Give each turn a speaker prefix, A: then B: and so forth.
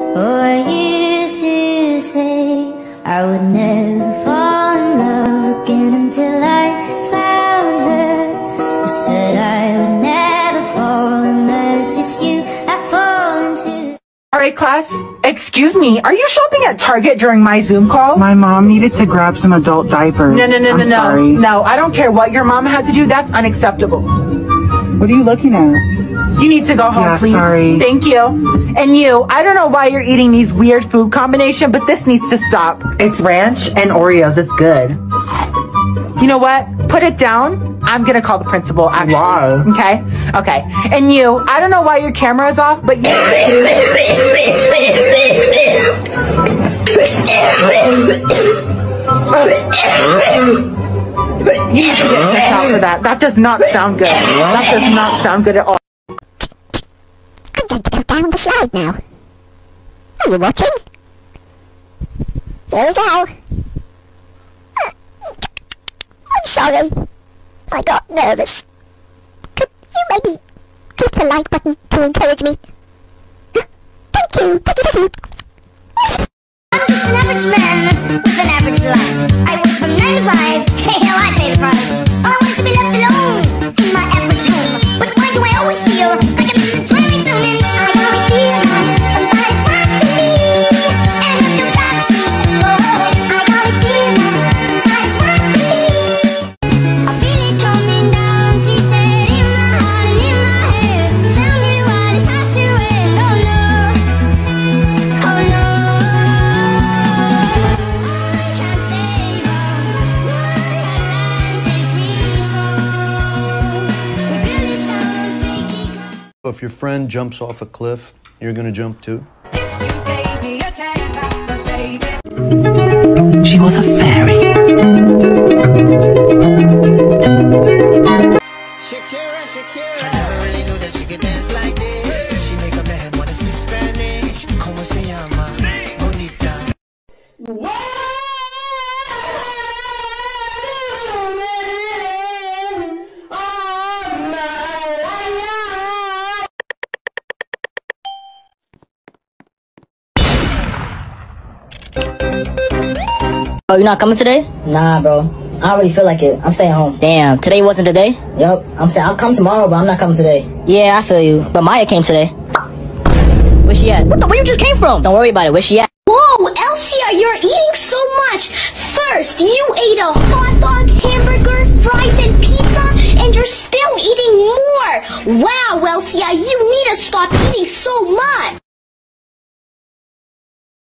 A: Oh, I used to say I would never fall in love again until I found her. I said I would never fall unless it's you I fall into.
B: All right, class. Excuse me. Are you shopping at Target during my Zoom call?
C: My mom needed to grab some adult diapers.
B: No, no, no, no,
C: I'm
B: no.
C: Sorry.
B: No, I don't care what your mom had to do. That's unacceptable.
C: What are you looking at?
B: You need to go home,
C: Yeah,
B: please.
C: sorry.
B: Thank you. And you, I don't know why you're eating these weird food combination, but this needs to stop. It's ranch and Oreos. It's good. You know what? Put it down. I'm gonna call the principal. Actually.
C: Why?
B: Okay. Okay. And you, I don't know why your camera is off, but you. You need to get out for that. That does not sound good. That does not sound good at all.
D: Now. Are you watching? There we go. I'm sorry. I got nervous. Could you maybe click the like button to encourage me? Thank you. Thank you. Thank you.
A: Ground.
E: If your friend jumps off a cliff, you're gonna jump too?
F: She was a fairy.
G: Shakira, Shakira. Really knew that she could dance like this. She
H: Oh, you're not coming today? Nah, bro. I don't feel like it. I'm staying home. Damn, today wasn't the day? Yup. I'm saying I'll come tomorrow, but I'm not coming today. Yeah, I feel you. But Maya came today. Where she at? What the? Where you just came from? Don't worry about it. Where she at?
A: Whoa, Elsia, you're eating so much. First, you ate a hot dog, hamburger, fries, and pizza, and you're still eating more. Wow, Elsia, you need to stop eating so much.